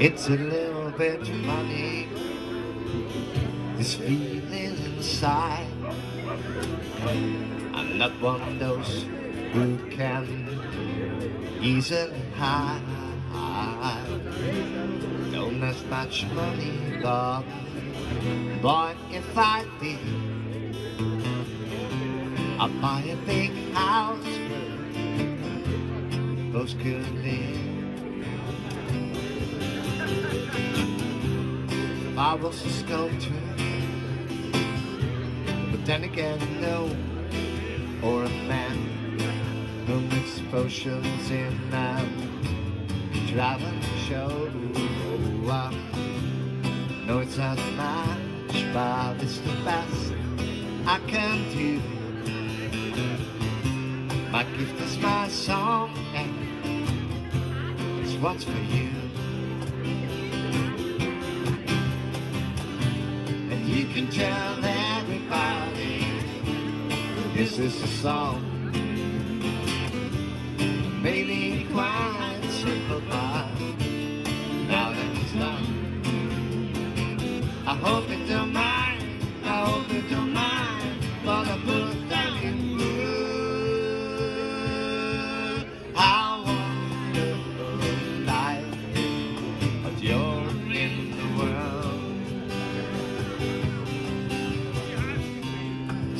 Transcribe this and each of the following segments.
It's a little bit funny, this feeling inside. I'm not one of those who can easily hide. Don't have much money, but boy, if I did, I'd buy a big house those could live. I was a sculptor, but then again, no, or a man who makes potions in a travel show. Uh, no, it's not much, but it's the best I can do. My gift is my song, and it's what's for you. Tell everybody this is a song. Maybe quite simple, but now that it's done, I hope you don't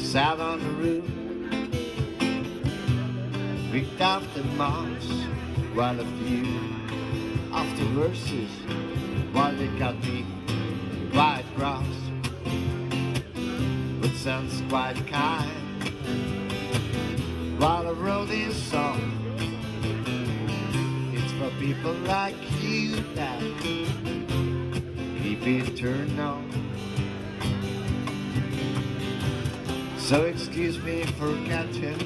Sat on the roof. Picked up the marks while a few of the verses while they got me quite cross. But sounds quite kind. While I wrote this song it's for people like you that keep it turned on so excuse me for catching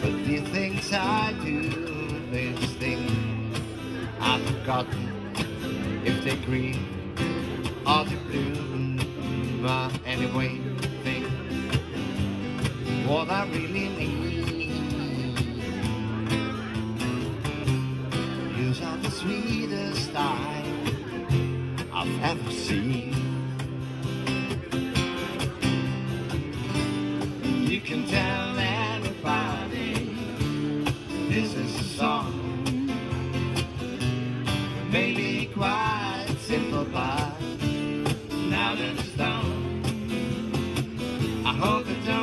but the things I do, these things I've forgotten if they're green or they blue. Uh, anyway, think what I really need. Are the sweetest I I've ever seen. Can tell everybody this is a song. Maybe quite simple, but now that it's done, I hope you don't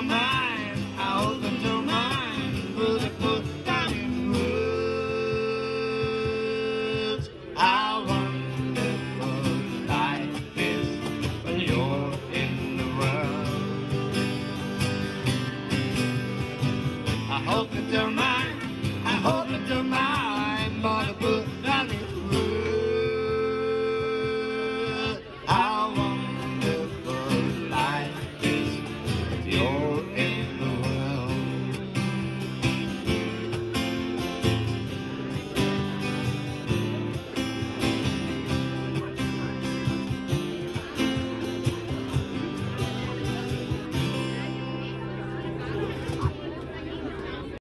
hope don't mind.